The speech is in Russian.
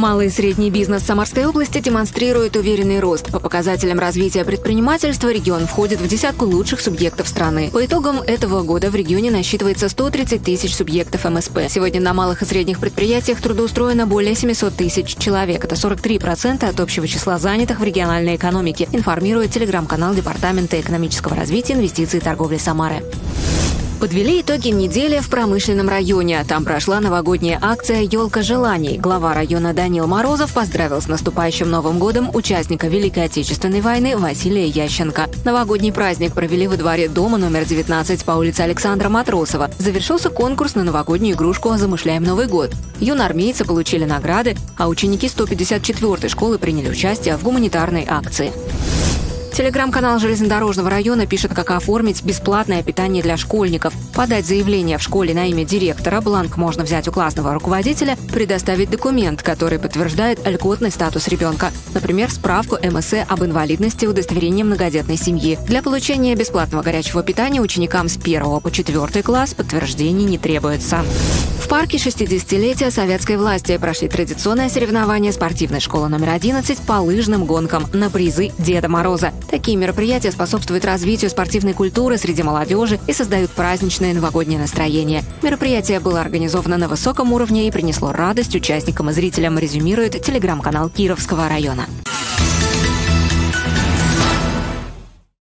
Малый и средний бизнес Самарской области демонстрирует уверенный рост. По показателям развития предпринимательства регион входит в десятку лучших субъектов страны. По итогам этого года в регионе насчитывается 130 тысяч субъектов МСП. Сегодня на малых и средних предприятиях трудоустроено более 700 тысяч человек. Это 43% от общего числа занятых в региональной экономике, информирует телеграм-канал Департамента экономического развития, инвестиций и торговли Самары. Подвели итоги недели в промышленном районе. Там прошла новогодняя акция «Елка желаний». Глава района Данил Морозов поздравил с наступающим Новым годом участника Великой Отечественной войны Василия Ященко. Новогодний праздник провели во дворе дома номер 19 по улице Александра Матросова. Завершился конкурс на новогоднюю игрушку «Замышляем Новый год». Юноармейцы получили награды, а ученики 154-й школы приняли участие в гуманитарной акции. Телеграм-канал железнодорожного района пишет, как оформить бесплатное питание для школьников. Подать заявление в школе на имя директора, бланк можно взять у классного руководителя, предоставить документ, который подтверждает льготный статус ребенка, например, справку МСЭ об инвалидности удостоверение многодетной семьи. Для получения бесплатного горячего питания ученикам с 1 по 4 класс подтверждений не требуется. Парке 60-летия советской власти прошли традиционное соревнование спортивной школы номер 11 по лыжным гонкам на призы Деда Мороза. Такие мероприятия способствуют развитию спортивной культуры среди молодежи и создают праздничное новогоднее настроение. Мероприятие было организовано на высоком уровне и принесло радость участникам и зрителям, резюмирует телеграм-канал Кировского района.